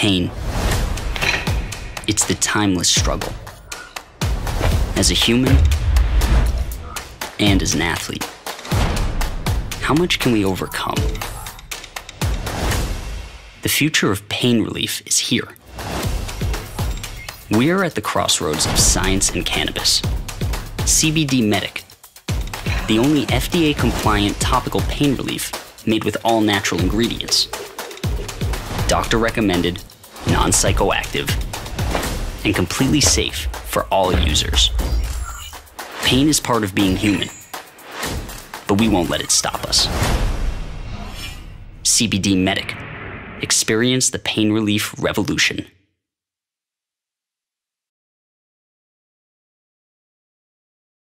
pain. It's the timeless struggle. As a human and as an athlete, how much can we overcome? The future of pain relief is here. We are at the crossroads of science and cannabis. CBD Medic, the only FDA compliant topical pain relief made with all natural ingredients. Doctor recommended, non psychoactive, and completely safe for all users. Pain is part of being human, but we won't let it stop us. CBD Medic. Experience the pain relief revolution.